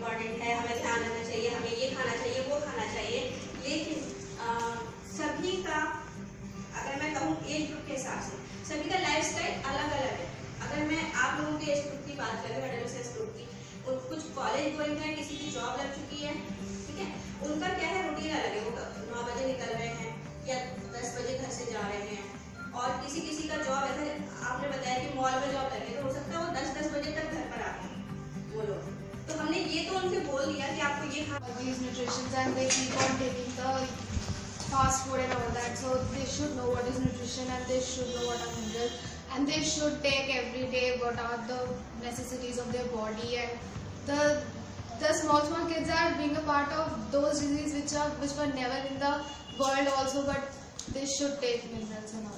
बहुत है, हमें ध्यान रखना चाहिए, हमें ये खाना चाहिए, वो खाना चाहिए। लेकिन सभी का, अगर मैं कहूँ एज ग्रुप के हिसाब से, सभी का लाइफ स्टाइल अलग अलग है। अगर मैं आप लोगों के एज ग्रुप की बात करूँ एडोलेसेंस ग्रुप की कुछ कॉलेज गोइंग है, किसी की जॉब लग चुकी है, ठीक है? उनका क्या है रूटीन अलग है। वो नौ बजे निकल रहे हैं, या दस बजे घर से जा रहे हैं, और किसी किसी का जॉब ऐसा, आपने बताया कि मॉल में job these nutritions and they keep on taking the fast food and all that. So they should know what is nutrition and they should know what are minerals. And they should take every day what are the necessities of their body. And the the small small kids are being a part of those diseases which are which were never in the world also but they should take minerals and all